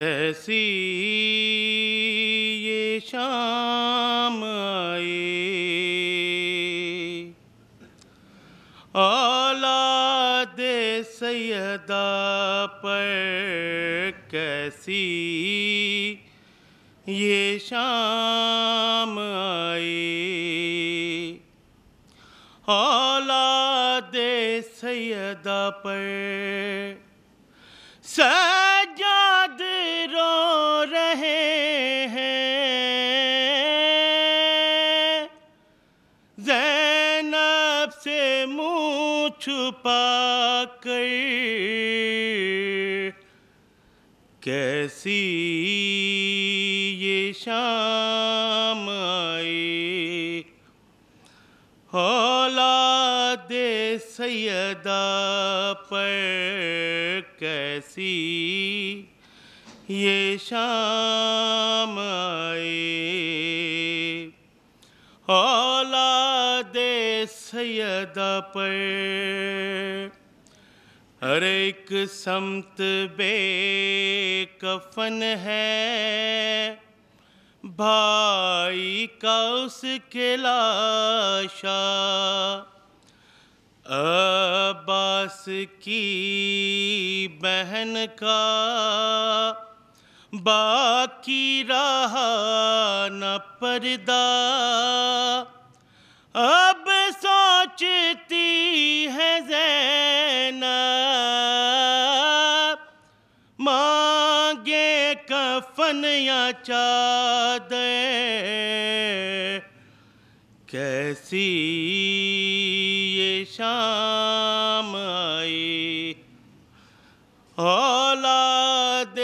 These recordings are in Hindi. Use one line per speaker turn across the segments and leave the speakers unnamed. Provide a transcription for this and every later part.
ऐसी ये शाम आए औलाद सैयदा पर कैसी ये शाम आई सैयदा पर। सजाद रो रहे हैं। जैनब से मुँह छुपा कर कैसी सैयदा पर कैसी ये शाम आई औलाद सैयदा पर हर एक समत बे कफन है। भाई का उसके लाशा अब्बास की बहन का बाकी रहा न पर्दा। अब सोचती है जैनब मांगे कफन या चादर, कैसी शाम आई औलाद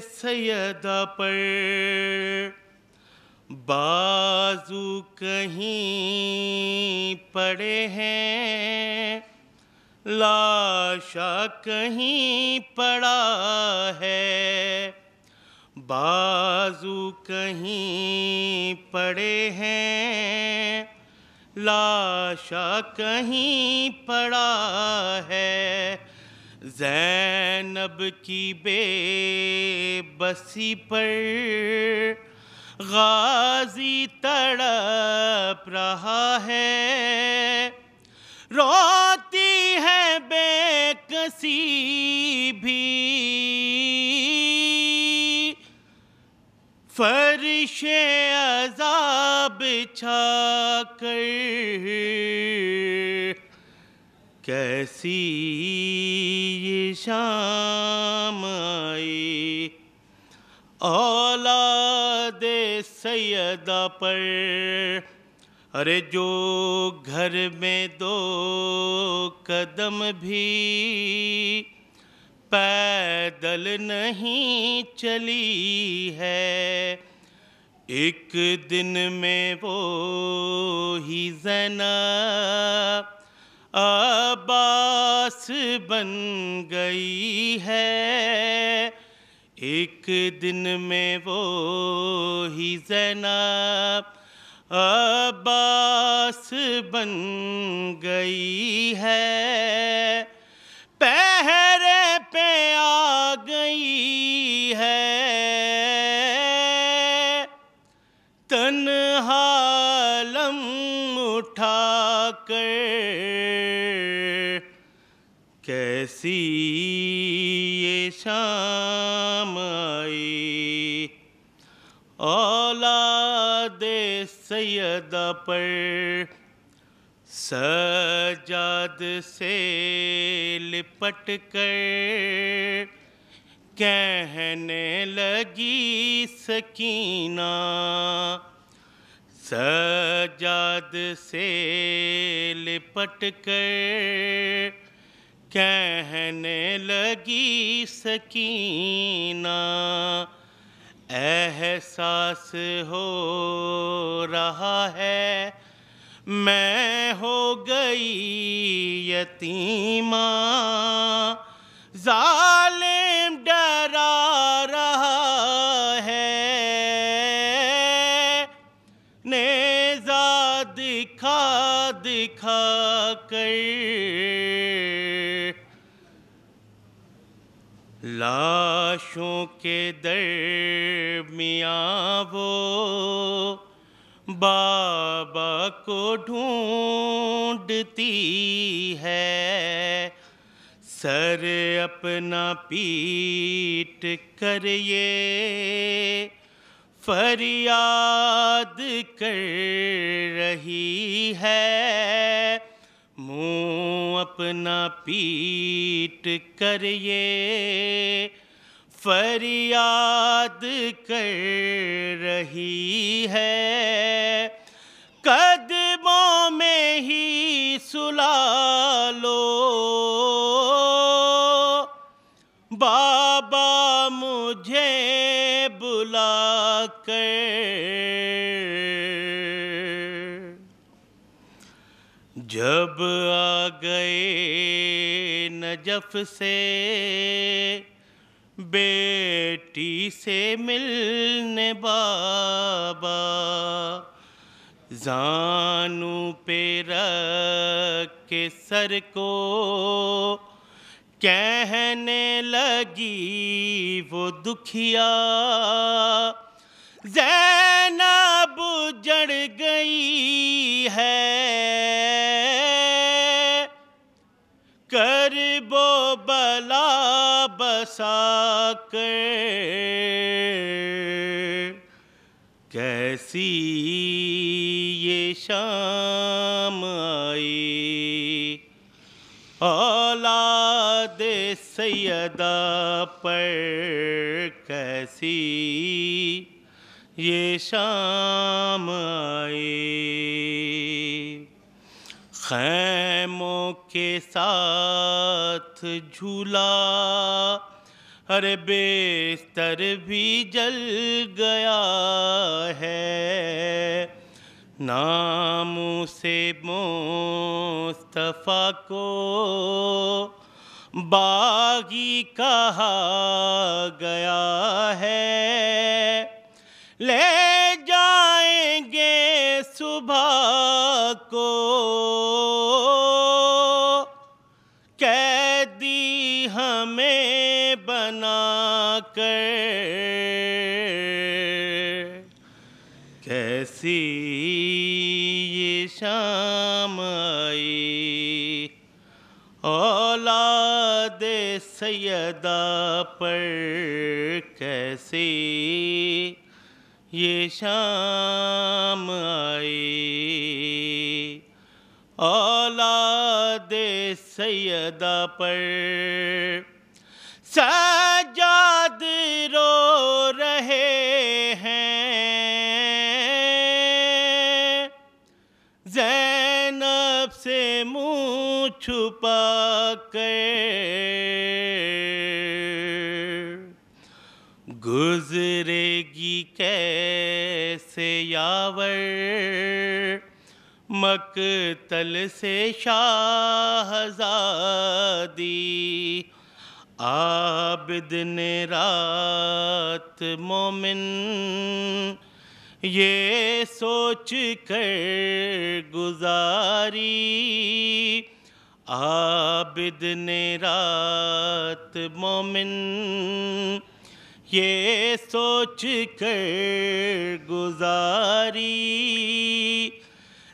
सैयदा पर। बाजू कहीं पड़े हैं। लाशा कहीं पड़ा है। बाजू कहीं पड़े हैं। लाशा कहीं पड़ा है। जैनब की बेबसी पर गाजी तड़प रहा है। रोती है बेकसी भी फर्श अजाब छाकर। कैसी ये शाम आई? औलाद सैयदा पर। अरे जो घर में दो कदम भी पैदल नहीं चली है। एक दिन में वो ही जना अब्बास बन गई है। एक दिन में वो ही जैनब अब्बास बन गई है। पहरे पे आ गई है। तन्हालम उठा कर कैसी ये शाम आई। औलाद सैयदा पर सजाद से लिपट कर कहने लगी सकीना। सजाद से लिपट कर कहने लगी सकीना। एहसास हो रहा है मैं हो गई यतीमा। जालिम डरा रहा है। नेजा दिखा दिखा कर। लाशों के दरमियाँ वो बाबा को ढूंढती है। सर अपना पीट कर ये फरियाद कर रही है। मुँह अपना पीट कर ये फरियाद कर रही है। कदमों में ही सुला लो। बाबा मुझे बुला कर। जब आ गए नजफ से बेटी से मिलने बाबा, जानू पे रख के सर को कहने लगी वो दुखिया। जैनब जड़ गई है, कर बो बला बसा कर कैसी ये शाम आई? औलाद सैदा पर कैसी ये शाम आई? खैमों के साथ झूला। अरे बेस्तर भी जल गया है, नाम से मुस्तफ़ा को बागी कहा गया है। ले सुबह को कैदी हमें बना कर कैसी ये शाम आई? औलाद सैदा पर कैसी ये शाम आई औलाद सैदा पर सजाद रो रहे हैं। जैनब से मुँह छुपा कर यावर मकतल से शाहजादी। आबिद ने रात मोमिन। ये सोच कर गुजारी। आबिद ने रात मोमिन। ये सोच कर गुजारी।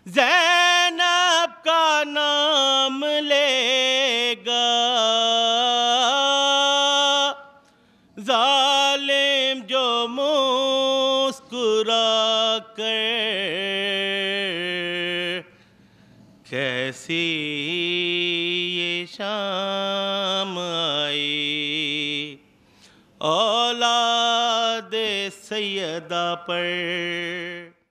जैनब का नाम लेगा। जालिम जो मुस्कुरा कर, कैसी ये शाम आई? सैदा पर।